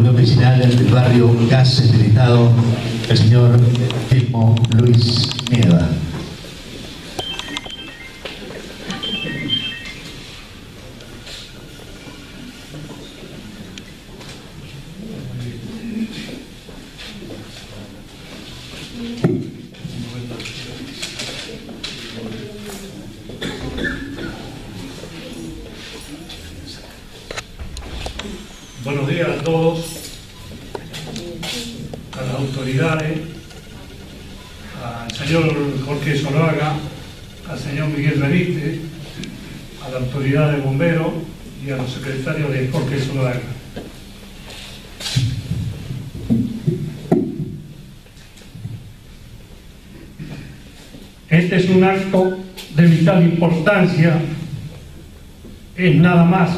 Unión Vecinal del Barrio Gas, el el señor Telmo Luis Nieva. Buenos días a todos, a las autoridades, al señor Jorge Solaga, al señor Miguel Benítez, a la autoridad de bomberos y a los secretarios de Jorge Solaga. Este es un acto de vital importancia, es nada más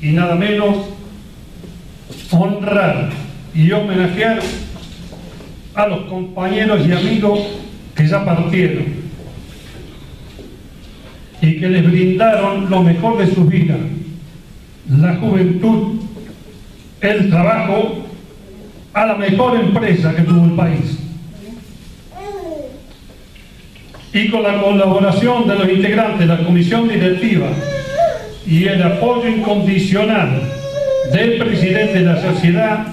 y nada menos honrar y homenajear a los compañeros y amigos que ya partieron y que les brindaron lo mejor de sus vidas, la juventud, el trabajo, a la mejor empresa que tuvo el país. Y con la colaboración de los integrantes de la comisión directiva y el apoyo incondicional del presidente de la sociedad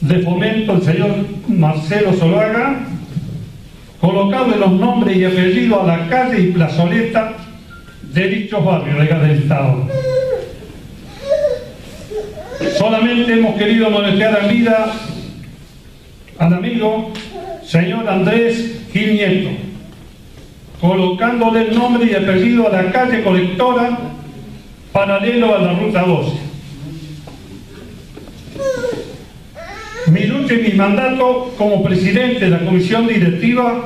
de fomento, el señor Marcelo Solaga, colocado los nombres y apellidos a la calle y plazoleta de dichos barrios de del Estado. Solamente hemos querido homenajear en vida al amigo señor Andrés Gil Nieto, colocándole el nombre y apellido a la calle colectora paralelo a la ruta 12. Lucha y mi mandato como presidente de la comisión directiva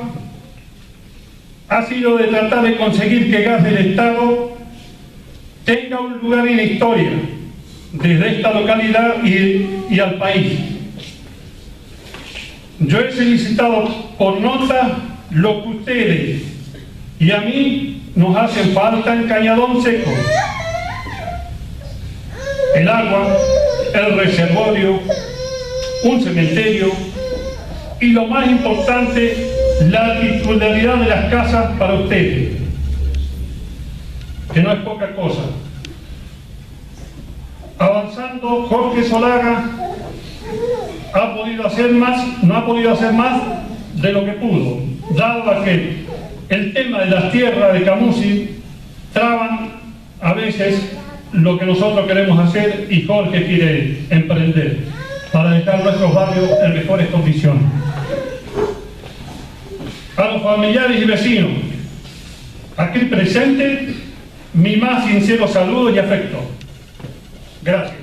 ha sido de tratar de conseguir que Gas del Estado tenga un lugar en la historia, desde esta localidad y, y al país. Yo he solicitado por nota lo que ustedes y a mí nos hacen falta en Cañadón Seco. El agua, el reservorio, un cementerio y lo más importante, la titularidad de las casas para ustedes, que no es poca cosa. Avanzando, Jorge Solaga ha podido hacer más, no ha podido hacer más de lo que pudo, dado que el tema de las tierras de Camusi traban a veces lo que nosotros queremos hacer y Jorge quiere emprender para dejar nuestros barrios en mejores condiciones. A los familiares y vecinos, aquí presente, mi más sincero saludo y afecto. Gracias.